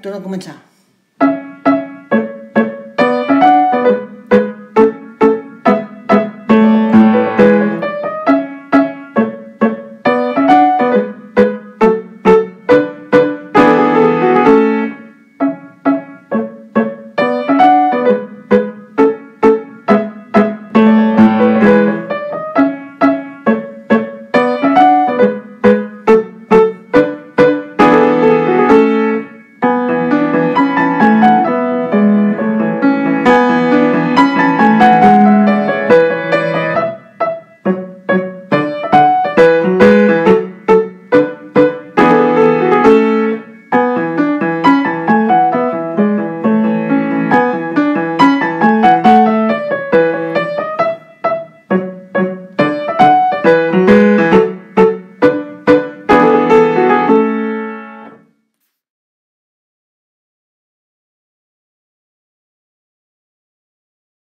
torno a començar.